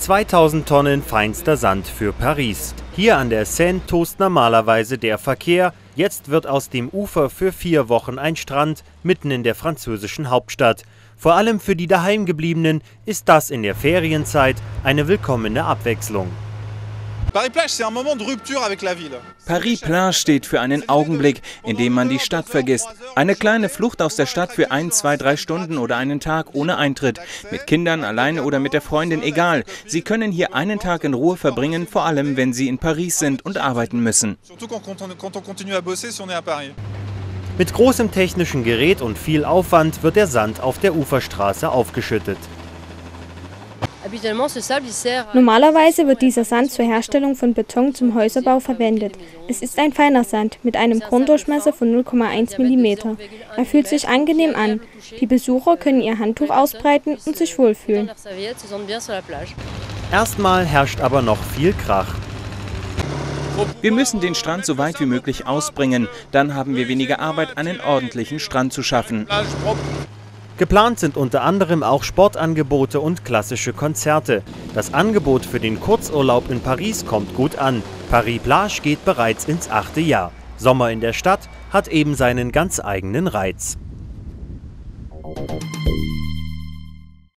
2000 Tonnen feinster Sand für Paris. Hier an der Seine tost normalerweise der Verkehr. Jetzt wird aus dem Ufer für vier Wochen ein Strand mitten in der französischen Hauptstadt. Vor allem für die Daheimgebliebenen ist das in der Ferienzeit eine willkommene Abwechslung. Paris-Plage steht für einen Augenblick, in dem man die Stadt vergisst. Eine kleine Flucht aus der Stadt für ein, zwei, drei Stunden oder einen Tag ohne Eintritt. Mit Kindern, alleine oder mit der Freundin, egal. Sie können hier einen Tag in Ruhe verbringen, vor allem wenn Sie in Paris sind und arbeiten müssen. Mit großem technischen Gerät und viel Aufwand wird der Sand auf der Uferstraße aufgeschüttet. Normalerweise wird dieser Sand zur Herstellung von Beton zum Häuserbau verwendet. Es ist ein feiner Sand mit einem Korndurchmesser von 0,1 mm. Er fühlt sich angenehm an. Die Besucher können ihr Handtuch ausbreiten und sich wohlfühlen. Erstmal herrscht aber noch viel Krach. Wir müssen den Strand so weit wie möglich ausbringen. Dann haben wir weniger Arbeit, einen ordentlichen Strand zu schaffen. Geplant sind unter anderem auch Sportangebote und klassische Konzerte. Das Angebot für den Kurzurlaub in Paris kommt gut an. Paris Plage geht bereits ins achte Jahr. Sommer in der Stadt hat eben seinen ganz eigenen Reiz.